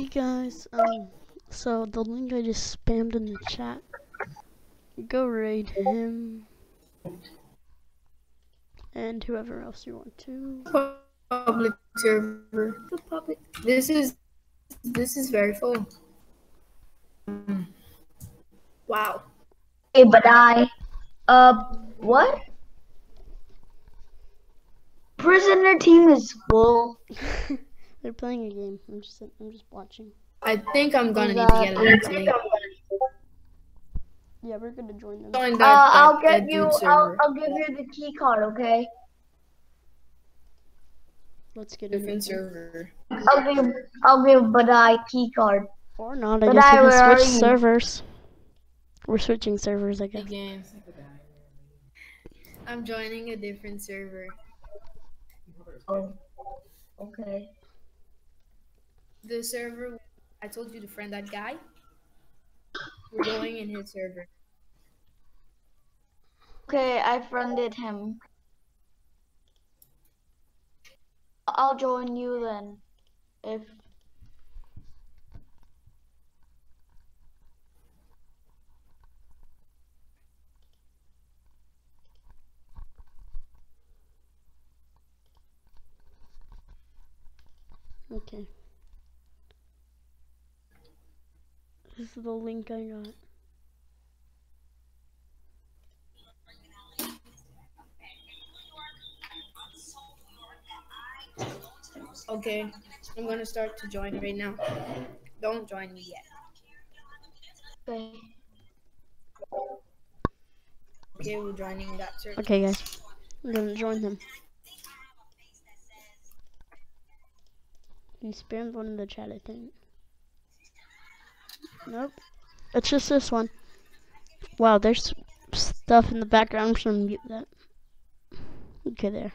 Hey guys, um, so the link I just spammed in the chat, go raid him, and whoever else you want to. Public server. The public. This is this is very full. Wow. Hey, but I, uh, what? Prisoner team is full. They're playing a game. I'm just, I'm just watching. I think I'm gonna need to get a link link. Yeah, we're gonna join them. Join Uh, that, that, I'll that get you. I'll. I'll give you the key card. Okay. Let's get in. Different server. I'll give. I'll give Badai key card. Or not. I But guess we can switch servers. We're switching servers, I guess. Big game. I'm joining a different server. Oh. Okay. The server I told you to friend that guy. We're going in his server. Okay, I friended him. I'll join you then. If Okay. This is the link I got. Okay, I'm gonna start to join right now. Don't join me yet. okay. Okay, we're joining that server. Okay, guys. I'm gonna join them. He spammed one in the chat, I think. Nope. It's just this one. Wow, there's stuff in the background. I'm just gonna mute that. Okay, there.